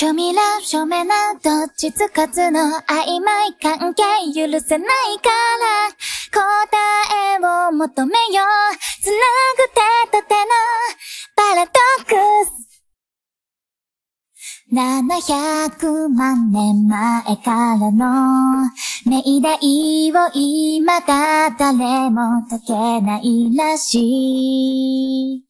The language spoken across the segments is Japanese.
庶民ら庶民などっちつかずの曖昧関係許せないから答えを求めようつなぐ手と手のパラドックス700万年前からの命題を今だ誰も解けないらしい。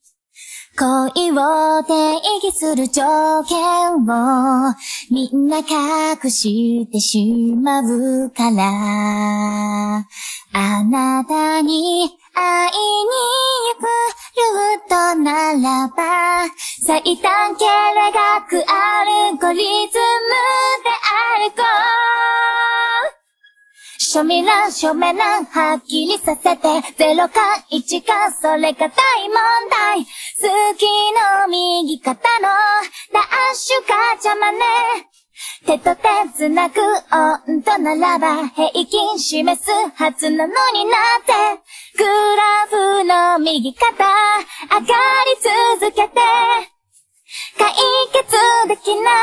恋を定義する条件をみんな隠してしまうからあなたに会いに行くルートならば最短形がくアルゴリズムで歩こう庶民ら庶民らはっきりさせて0か1かそれが大問題好きの右肩のダッシュが邪魔ね手と手繋ぐ温度ならば平均示すはずなのになって。グラフの右肩。上がり続けて。解決できない。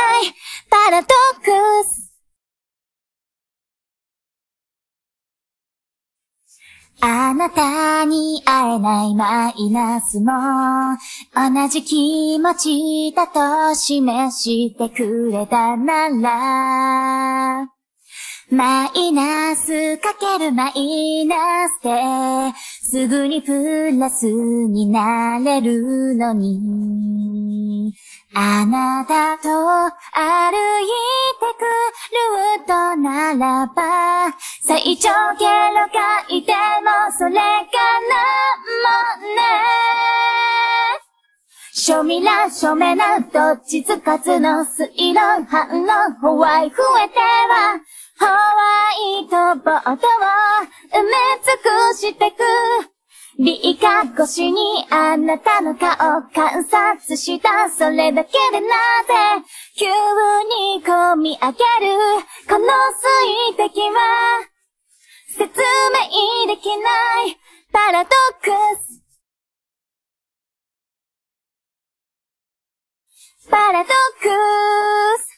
あなたに会えないマイナスも同じ気持ちだと示してくれたならマイナスかけるマイナスですぐにプラスになれるのに。あなたと歩いてくルートならば最長経路がいてもそれからもね。庶民ら庶民などっちつかずの水色反応ホワイ増えてはホワイトボードをビーカ越しにあなたの顔観察したそれだけでなぜ急に込み上げるこの水滴は説明できないパラドックスパラドックス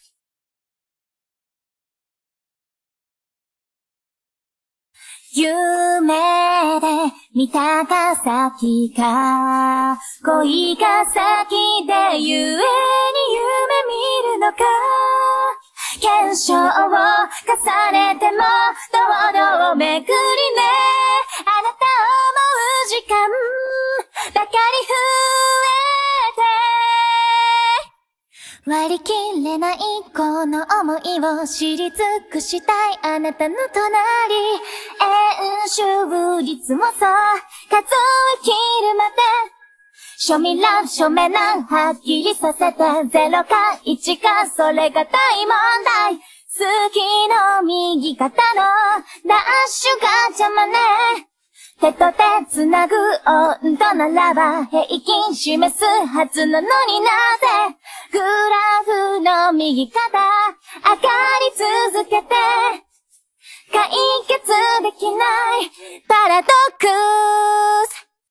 見たが先か恋が先で故に夢見るのか。検証を重ねても堂々めくり割り切れないこの思いを知り尽くしたいあなたの隣演習率もさ数え切るまで。庶民ら庶民らはっきりさせて0か1かそれが大問題。好きの右肩のダッシュが邪魔ね手と手繋ぐ温度ならば平均示すはずなのになぜ？グラフの右肩上がり続けて。解決できないパラドックス。